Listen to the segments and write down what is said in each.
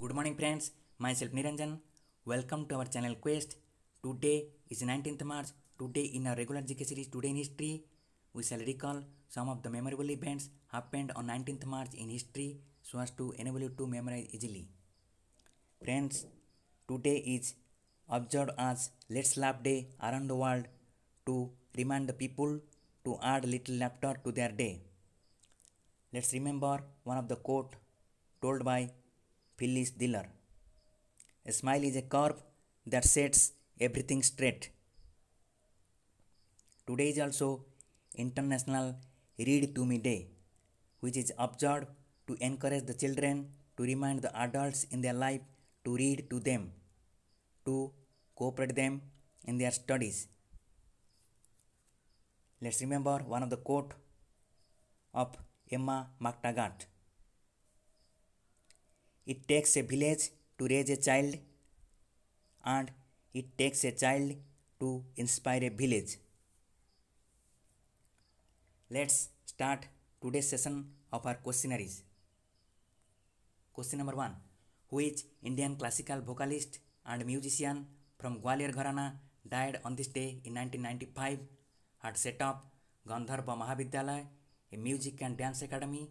Good morning friends, myself Niranjan. Welcome to our channel Quest. Today is 19th March. Today in our regular GK series Today in History, we shall recall some of the memorable events happened on 19th March in history so as to enable you to memorize easily. Friends, today is observed as Let's Laugh Day around the world to remind the people to add little laughter to their day. Let's remember one of the quote told by Phyllis Diller. A smile is a curve that sets everything straight. Today is also International Read to Me Day, which is observed to encourage the children to remind the adults in their life to read to them, to cooperate them in their studies. Let's remember one of the quote of Emma McTaggart. It takes a village to raise a child, and it takes a child to inspire a village. Let's start today's session of our questionnaires. Question number 1. Which Indian classical vocalist and musician from Gwalior Gharana died on this day in 1995, had set up Gandharva Mahavidyalaya, a music and dance academy,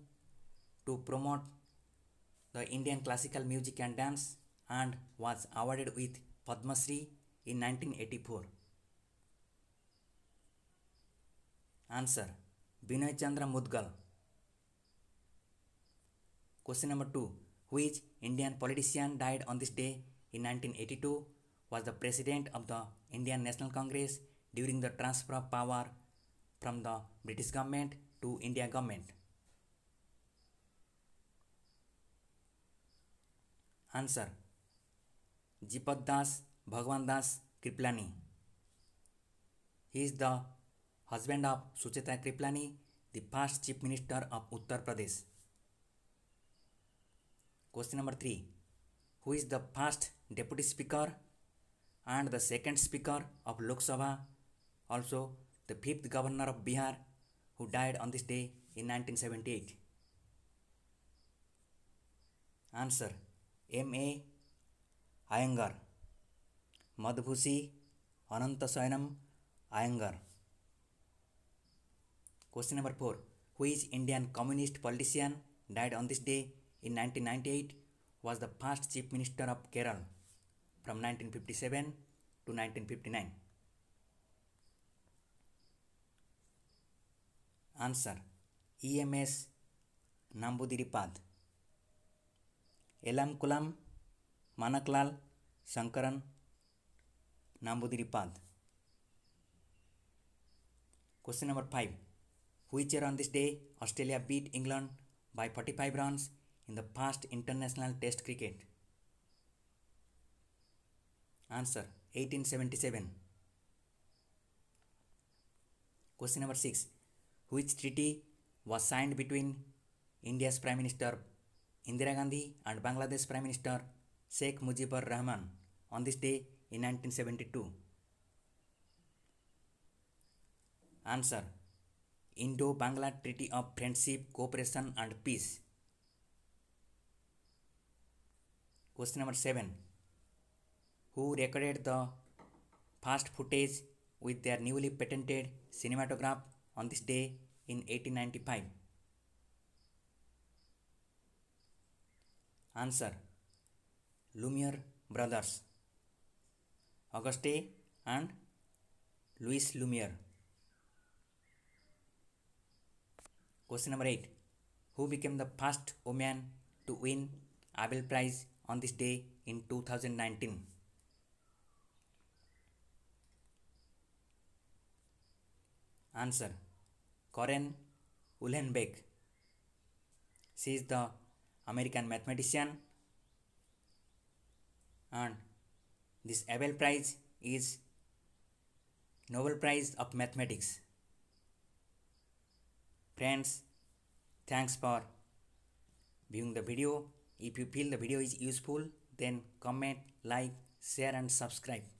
to promote the Indian classical music and dance and was awarded with Padma Shri in 1984. Answer Binoy Chandra Mudgal. Question number 2 Which Indian politician died on this day in 1982 was the president of the Indian National Congress during the transfer of power from the British government to India government. Answer जीपद Das Bhagwan Das Kripalani he is the husband of Sucheta Kripalani the first chief minister of Uttar Pradesh question number three who is the first deputy speaker and the second speaker of Lok Sabha also the fifth governor of Bihar who died on this day in nineteen seventy eight answer M.A. Iyengar, Madhusi Anantasayanam Iyengar. Question number 4. Which Indian communist politician died on this day in 1998 was the first chief minister of Kerala from 1957 to 1959? Answer: E.M.S. Namboodiripad. Elamkulam Manakkal Sankaran Nambudiripath. Question number 5. Which year on this day Australia beat England by 45 runs in the first international test cricket? Answer 1877. Question number 6. Which treaty was signed between India's Prime Minister Indira Gandhi and Bangladesh Prime Minister Sheikh Mujibur Rahman on this day in 1972? Answer Indo Bangla Treaty of Friendship, Cooperation and Peace. Question number 7 Who recorded the first footage with their newly patented cinematograph on this day in 1895? Answer Lumiere brothers Auguste and Louis Lumiere. Question number 8 Who became the first woman to win Abel Prize on this day in 2019? Answer Corinne Uhlenbeck. She is the American mathematician and this Abel Prize is Nobel Prize of Mathematics. Friends, thanks for viewing the video. If you feel the video is useful, then comment, like, share and subscribe.